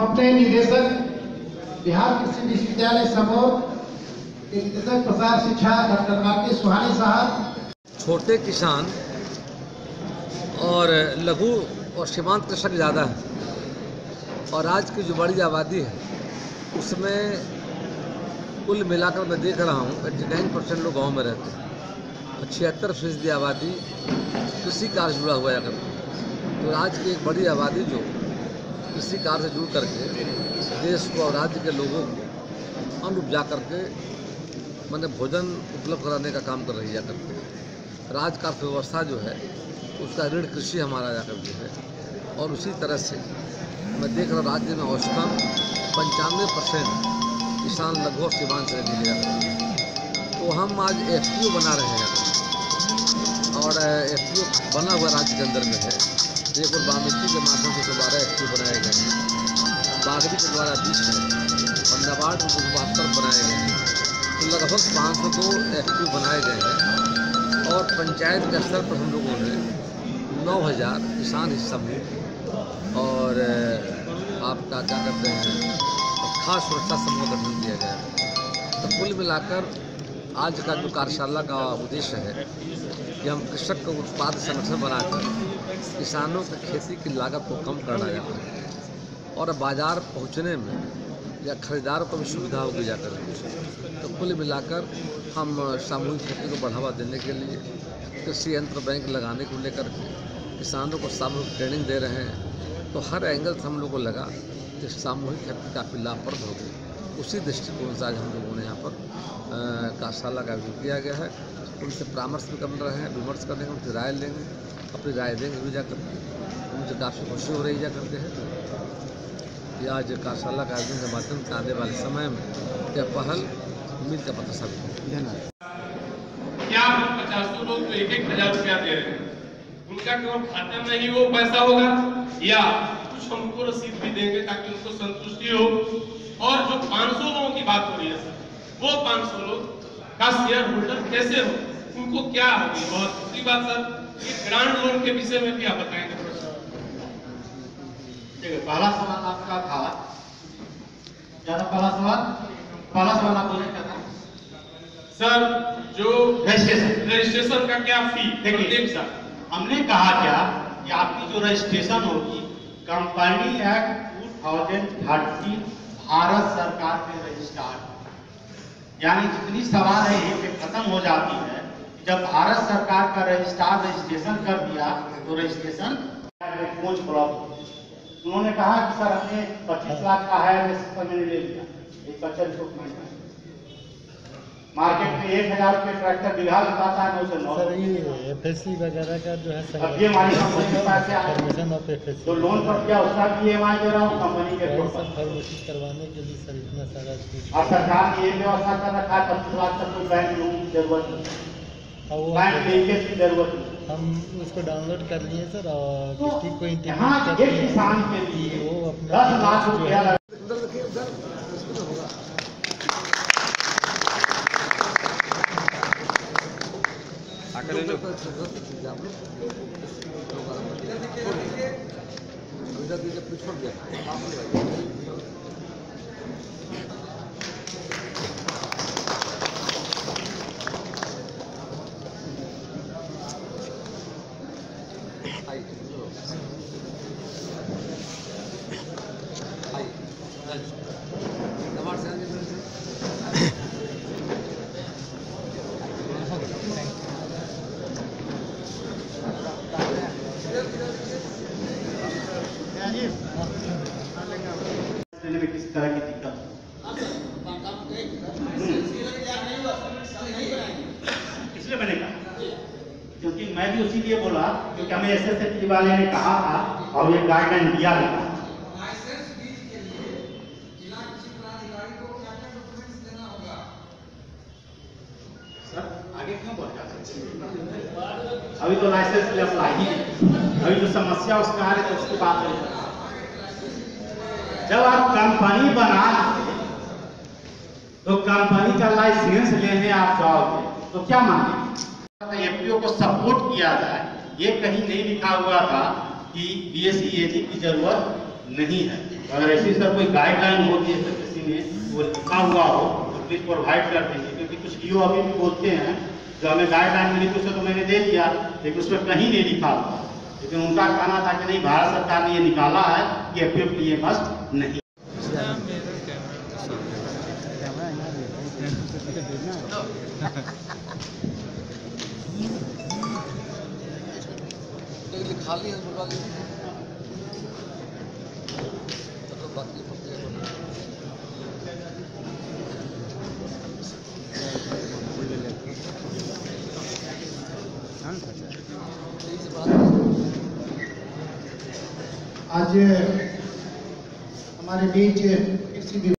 अपने निदेशक बिहार कृषि विश्वविद्यालय समूह के निदेशक प्रसार शिक्षा डॉक्टर आर सुहानी साहब छोटे किसान और लघु और सीमांत कृषक ज़्यादा है। और आज की जो बड़ी आबादी है, उसमें कुल मिलाकर मैं देख रहा हूँ एट्टी नाइन परसेंट लोग गाँव में रहते हैं। और छिहत्तर फ़ीसदी आबादी कृषि कार्य जुड़ा हुआ है अगर। तो आज की एक बड़ी आबादी जो कृषि कार्य से जुड़ करके देश को और राज्य के लोगों को अन्न उपजा करके मैंने भोजन उपलब्ध कराने का काम कर रही है करके। राज्य का अर्थव्यवस्था जो है, उसका ऋण कृषि हमारा जाकर के है। और उसी तरह से मैं देख रहा राज्य में औसतन पंचानवे परसेंट किसान लघु और सीमांत से मिले जाते हैं। तो हम आज एफ़ बना रहे हैं। और एफ़ बना हुआ राज्य के अंदर में है। एक और बामित्री के माध्यम से दोबारा एफ़ बनाए गए हैं। बागरी के द्वारा बीस है और को बहत्तर बनाए गए हैं। तो लगभग पाँच सौ दो एफ़ बनाए गए हैं और पंचायत के स्तर पर हम लोगों ने नौ हज़ार किसान हिस्सा समूह और आपका क्या कहते हैं, खास सुरक्षा समूह गठन किया गया है। तो कुल मिलाकर आज का जो कार्यशाला का उद्देश्य है कि हम कृषक को उत्पाद संगठन बनाकर किसानों की खेती की लागत को कम करना जाता है। और बाज़ार पहुँचने में या खरीदारों को भी सुविधा होगी जाकर तो कुल मिलाकर हम सामूहिक खेती को बढ़ावा देने के लिए कृषि यंत्र बैंक लगाने को लेकर किसानों को सामूहिक ट्रेनिंग दे रहे हैं। तो हर एंगल से हम लोग को लगा कि सामूहिक खेती काफ़ी लाभप्रद होगी। उसी दृष्टिकोण से आज हम लोगों ने यहाँ पर कार्यशाला का आयोजन किया गया है। उनसे परामर्श भी कर रहे हैं, विमर्श करने उनकी राय लेंगे। अपनी राय देंगे भी जाकर मुझे काफ़ी खुशी हो रही जा करके है कि आज कार्यशाला का आयोजन के माध्यम से आने वाले समय में यह पहल, उम्मीद का पता सब। धन्यवाद। क्या पचासों लोग तो एक एक हज़ार रुपया दे रहे हैं? उनका केवल खाते में ही वो पैसा होगा? या कुछ हमको रसीद भी देंगे ताकि उनको संतुष्टि हो? और जो 500 लोगों की बात हो रही है सर, वो 500 लोग का शेयर होल्डर कैसे हो? उनको क्या होगी? बहुत दूसरी बात, सर। ये ग्रांट लोन के विषय में भी आप बताएँगे देखिए पहला सवाल आपका था। था पहला सवाल? पहला सवाल आप बोले क्या था सर जो रजिस्ट्रेशन रजिस्ट्रेशन का क्या फ़ी देखिए। साल। हमने कहा क्या कि आपकी जो रजिस्ट्रेशन होगी कंपनी एक्ट 2013 भारत सरकार में रजिस्टर्ड यानी जितनी सवाल है ये खत्म हो जाती है। जब भारत सरकार का रजिस्ट्रार रजिस्ट्रेशन कर दिया तो रजिस्ट्रेशन खोज ब्लॉक उन्होंने कहा कि सर हमने 25 लाख का है मैंने ले लिया। एक पचहत्तर छूट में मार्केट में एक हज़ार रुपये ट्रैक्टर बिघा बताता है नौ से नौ। सर ये एफ़ वगैरह का जो है अब ये हमारी कंपनी के पास से एफ़ तो लोन पर क्या उसका भी ई दे रहा हूँ कंपनी के फॉर्मेलिटी करवाने के लिए सर इतना सारा अब सरकार ने ये व्यवस्था कर रखा है पच्चीस लाख तक कोई बैंक लोन की ज़रूरत नहीं और की ज़रूरत हम उसको डाउनलोड कर लिए सर और तो डिस्ट्रिक्ट को इंटीमेट किसान के लिए वो अपना दस लाख जो रुपया है, लगा छोड़ दिया। देने में किसी तरह की दिक्कत इसलिए मैंने कहा क्योंकि मैं भी उसी लिए बोला क्योंकि हमें एस एस वाले ने कहा था और ये गाइडलाइन दिया भी था। अभी तो लाइसेंस के लिए अप्लाई अभी जो समस्या उसका आ रही है उसकी बात नहीं जब आप कंपनी बना तो कंपनी का लाइसेंस लेने आप जाओगे तो क्या मांगे एफपीओ को सपोर्ट किया जाए ये कहीं नहीं लिखा हुआ था कि बीएससी एजी की ज़रूरत नहीं है। अगर ऐसी सर कोई गाइडलाइन होती है सर किसी में वो लिखा हुआ हो तो प्लीज़ प्रोवाइड कर देंगे क्योंकि कुछ ईओ अभी भी बोलते हैं, जो हमें गाइडलाइन मिली तो तो मैंने दे दिया, लेकिन उसमें कहीं नहीं लिखा हुआ। लेकिन उनका कहना था कि नहीं भारत सरकार ने ये निकाला है कि एफ़ लिए मस्त नहीं खाली है तो को- ठीक से बात आज हमारे बीच कृषि